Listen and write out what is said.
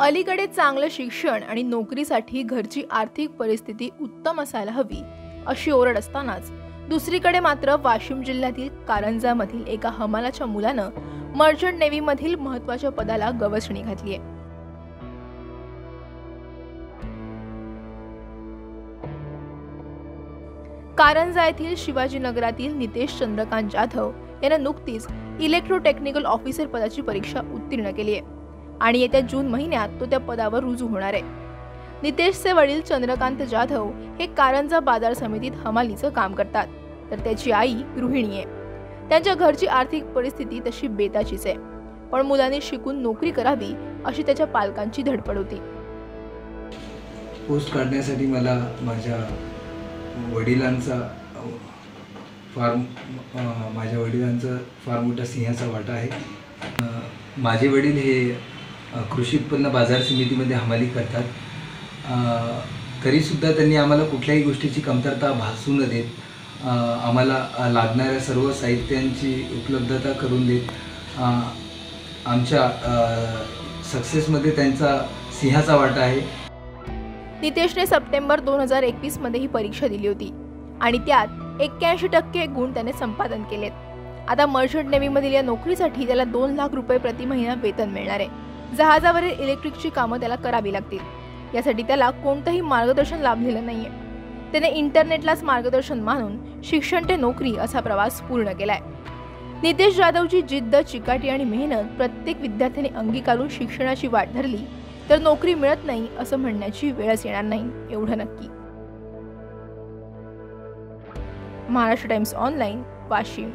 अलीकडे चांगलं शिक्षण आणि नोकरीसाठी घरची आर्थिक परिस्थिती उत्तम असायला हवी अशी ओरड असतानाच. दुसरीकडे मात्र वाशिम जिल्ह्यातील कारंजामधील एका हमालाच्या मुलानं मर्चंट नेव्हीमधील महत्त्वाच्या पदाला गवसणी घातली आहे. कारंजा येथील शिवाजीनगरातील नितेश चंद्रकांत जाधव यानं नुकतीच इलेक्ट्रोटेक्निकल ऑफिसर पदाची परीक्षा उत्तीर्ण केली आहे. आणि येत्या जून महिन्यात तो त्या पदावर रुजू होणार आहे. नितेशचे वडील चंद्रकांत जाधव हे कारंजा बाजार समितीत हमालीचं काम करतात. तर त्याची आई गृहिणी आहे. त्यांच्या घरची आर्थिक परिस्थिती तशी बेताचीच आहे. पण मुलांनी शिकून नोकरी करावी अशी त्याच्या पालकांची धडपड होती. पोस्ट काढण्यासाठी मला माझ्या वडिलांचा फार माझ्या वडिलांचा फार मोठा सिंहाचा वाटा आहे. माझे वडील हे कृषी उत्पन्न बाजार समितीमध्ये हमाली करतात. तरीसुद्धा त्यांनी आम्हाला कुठल्याही गोष्टीची कमतरता भासू न देत आम्हाला लागणाऱ्या सर्व साहित्यांची उपलब्धता करून देत आमच्या सक्सेसमध्ये त्यांचा सिंहाचा वाटा आहे. नितेशने सप्टेंबर दोन हजार एकवीसमध्ये ही परीक्षा दिली होती आणि त्यात एक्क्याऐंशी टक्के गुण त्याने संपादन केलेत. आता मर्चंट नेव्हीमधील या नोकरीसाठी त्याला दोन लाख रुपये प्रति महिना वेतन मिळणार आहे. जहाजावरील इलेक्ट्रिकची कामं त्याला करावी लागतील. यासाठी त्याला कोणतंही मार्गदर्शन लाभलेलं नाहीये. त्याने इंटरनेटलाच मार्गदर्शन मानून शिक्षण ते नोकरी असा प्रवास पूर्ण केलाय. नितेश जाधवची जिद्द चिकाटी आणि मेहनत प्रत्येक विद्यार्थ्याने अंगीकारून शिक्षणाची वाट धरली तर नोकरी मिळत नाही असं म्हणण्याची वेळच येणार नाही एवढं नक्की. Maharashtra Times online Washim.